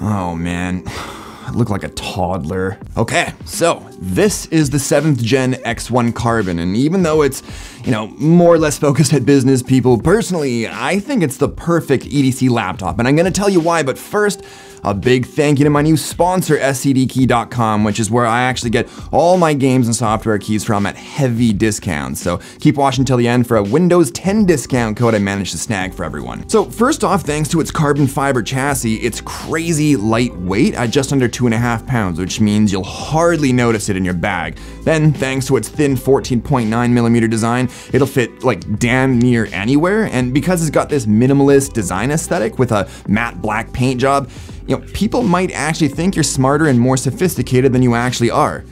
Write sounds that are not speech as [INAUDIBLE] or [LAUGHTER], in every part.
Oh man. [SIGHS] I look like a toddler. Okay, so this is the 7th gen X1 Carbon, and even though it's, you know, more or less focused at business people, personally, I think it's the perfect EDC laptop, and I'm gonna tell you why, but first, a big thank you to my new sponsor, scdkey.com, which is where I actually get all my games and software keys from at heavy discounts. So keep watching till the end for a Windows 10 discount code I managed to snag for everyone. So first off, thanks to its carbon fiber chassis, it's crazy lightweight at just under two and a half pounds, which means you'll hardly notice it in your bag. Then, thanks to its thin 14.9 millimeter design, it'll fit like damn near anywhere. And because it's got this minimalist design aesthetic with a matte black paint job, you know, people might actually think you're smarter and more sophisticated than you actually are.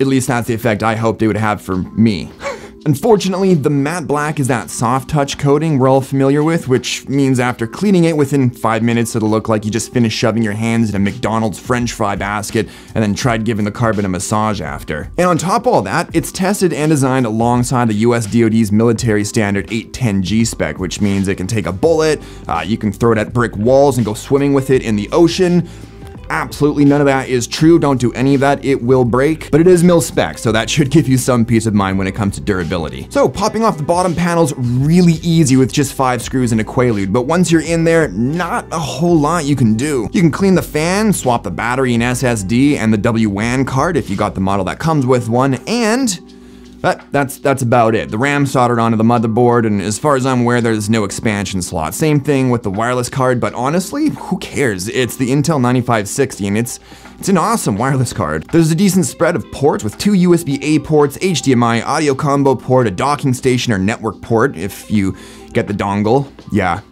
At least that's the effect I hoped it would have for me. [LAUGHS] Unfortunately, the matte black is that soft touch coating we're all familiar with, which means after cleaning it within 5 minutes it'll look like you just finished shoving your hands in a McDonald's french fry basket and then tried giving the carbon a massage after. And on top of all that, it's tested and designed alongside the US DoD's military standard 810G spec, which means it can take a bullet, uh, you can throw it at brick walls and go swimming with it in the ocean, Absolutely none of that is true. Don't do any of that. It will break, but it is mil spec, so that [LAUGHS] should give you some peace of mind when it comes to durability. So popping off the bottom panel's really easy with just five screws and a Quaalude, but once you're in there, not a whole lot you can do. You can clean the fan, swap the battery and SSD, and the WWAN card if you got the model that comes with one, and but that's that's about it. The RAM soldered onto the motherboard, and as far as I'm aware, there's no expansion slot. Same thing with the wireless card, but honestly, who cares? It's the Intel 9560, and it's it's an awesome wireless card. There's a decent spread of ports with two USB-A ports, HDMI, audio combo port, a docking station or network port if you get the dongle. Yeah,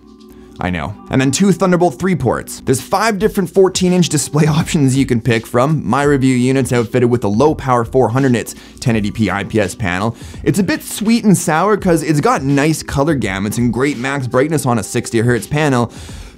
I know. And then two Thunderbolt 3 ports. There's five different 14 inch display [LAUGHS] options you can pick from. My review unit's outfitted with a low power 400 nits 1080p IPS panel. It's a bit sweet and sour because it's got nice color gamuts and great max brightness on a 60Hz panel,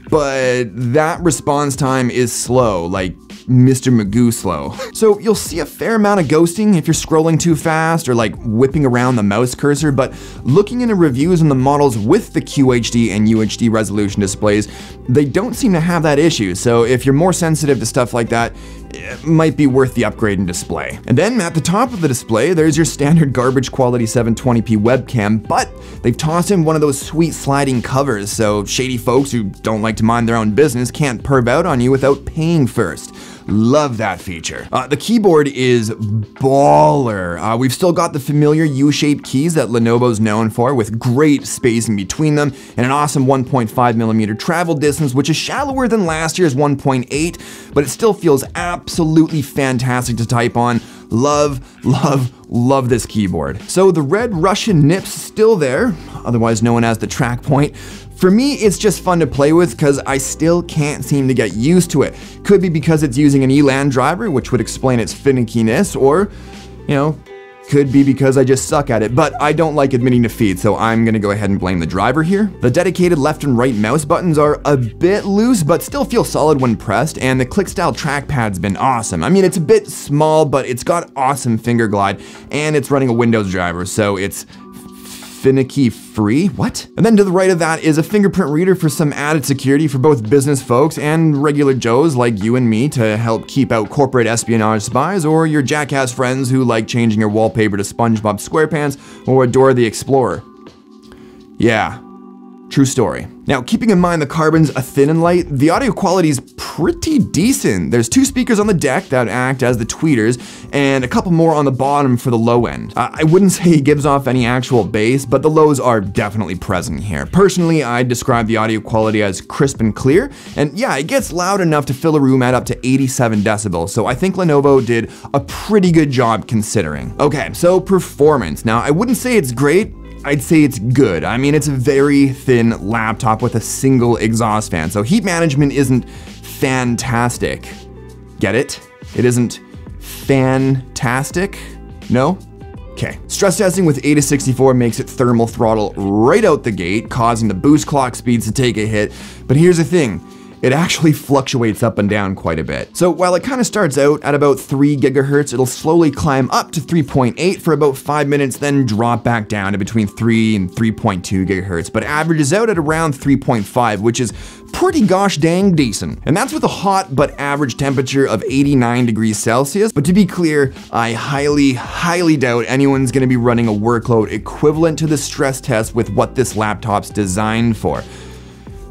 but that response time is slow, like Mr. Magoo slow. So you'll see a fair amount of ghosting if you're scrolling too fast or like whipping around the mouse cursor, but looking into reviews on the models with the QHD and UHD resolution displays, they don't seem to have that issue. So if you're more sensitive to stuff like that, it might be worth the upgrade in display. And then at the top of the display, there's your standard garbage quality 720p webcam, but they've tossed in one of those sweet sliding covers, so shady folks who don't like to mind their own business can't perv out on you without paying first. Love that feature. Uh, the keyboard is baller. Uh, we've still got the familiar U-shaped keys that Lenovo's known for with great spacing between them and an awesome 1.5 millimeter travel distance, which is shallower than last year's 1.8, but it still feels absolutely fantastic to type on. Love, love, love this keyboard. So the red Russian nip's still there, otherwise known as the track point, for me, it's just fun to play with because I still can't seem to get used to it. Could be because it's using an ELAN driver, which would explain its finickiness, or, you know, could be because I just suck at it, but I don't like admitting defeat, so I'm gonna go ahead and blame the driver here. The dedicated left and right mouse buttons are a bit loose, but still feel solid when pressed, and the click style trackpad's been awesome. I mean, it's a bit small, but it's got awesome finger glide, and it's running a Windows driver, so it's finicky free? What? And then to the right of that is a fingerprint reader for some added security for both business folks and regular Joes like you and me to help keep out corporate espionage spies or your jackass friends who like changing your wallpaper to SpongeBob SquarePants or Dora the Explorer. Yeah, True story. Now, keeping in mind the Carbon's a thin and light, the audio quality is pretty decent. There's two speakers on the deck that act as the tweeters, and a couple more on the bottom for the low end. I wouldn't [LAUGHS] say he gives off any actual bass, but the lows are definitely present here. Personally, I describe the audio quality as crisp and clear, and yeah, it gets loud enough to fill a room at up to 87 decibels, so I think Lenovo did a pretty good job considering. Okay, so performance. Now, I wouldn't say it's great, I'd say it's good. I mean, it's a very thin laptop with a single exhaust fan, so heat management isn't fantastic. Get it? It isn't fantastic? No? Okay. Stress testing with AIDA64 makes it thermal throttle right out the gate, causing the boost clock speeds to take a hit. But here's the thing it actually fluctuates up and down quite a bit. So while it kind of starts out at about 3 gigahertz, it'll slowly climb up to 3.8 for about 5 minutes, then drop back down to between 3 and 3.2 gigahertz, but averages out at around 3.5, which is pretty gosh dang decent. And that's with a hot but average temperature of 89 degrees Celsius. But to be clear, I highly, highly doubt anyone's gonna be running a workload equivalent to the stress test with what this laptop's designed for.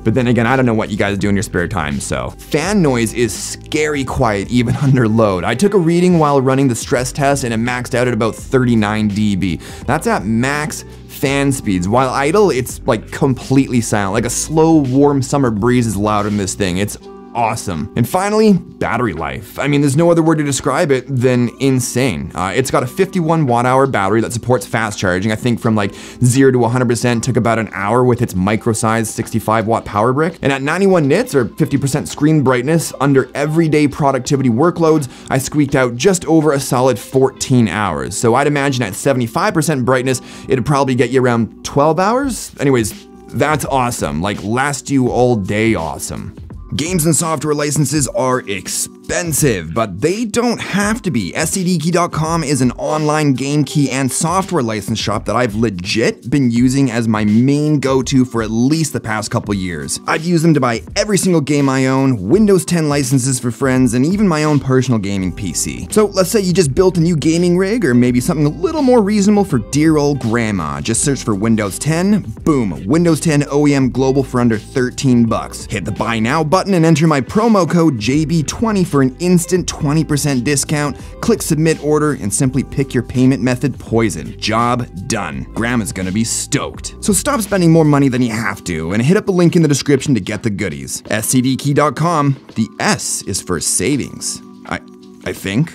But then again, I don't know what you guys do in your spare time, so. Fan noise is scary quiet even [LAUGHS] under load. I took a reading while running the stress test and it maxed out at about 39 dB. That's at max fan speeds. While idle, it's like completely silent. Like a slow, warm summer breeze is loud in this thing. It's awesome. And finally, battery life. I mean, there's no other word to describe it than insane. Uh, it's got a 51 watt hour battery that supports fast charging. I think from like 0 to 100% took about an hour with its micro-sized 65 watt power brick. And at 91 nits or 50% screen brightness under everyday productivity workloads, I squeaked out just over a solid 14 hours. So I'd imagine at 75% brightness, it'd probably get you around 12 hours. Anyways, that's awesome. Like last you all day awesome. Games and software licenses are expensive, but they don't have to be. SCDkey.com is an online game key and software license shop that I've legit been using as my main go-to for at least the past couple years. I've used them to buy every single game I own, Windows 10 licenses for friends, and even my own personal gaming PC. So let's say you just built a new gaming rig, or maybe something a little more reasonable for dear old grandma. Just search for Windows 10, boom, Windows 10 OEM Global for under 13 bucks. Hit the buy now button button and enter my promo code JB20 for an instant 20% discount. Click submit order and simply pick your payment method poison. Job done. Grandma's gonna be stoked. So stop spending more money than you have to and hit up the link in the description to get the goodies. SCDkey.com. The S is for savings. I I think.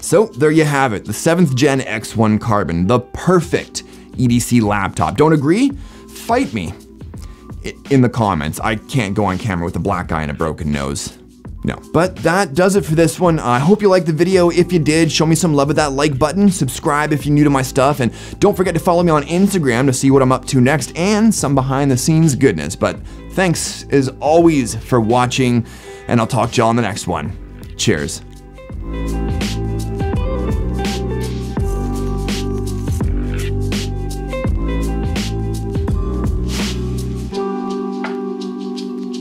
So there you have it, the 7th gen X1 Carbon, the perfect EDC laptop. Don't agree? Fight me in the comments. I can't go on camera with a black eye and a broken nose. No. But that does it for this one. I hope you liked the video. If you did, show me some love with that like button, subscribe if you're new to my stuff, and don't forget to follow me on Instagram to see what I'm up to next and some behind the scenes goodness. But thanks as always for watching, and I'll talk to y'all on the next one. Cheers.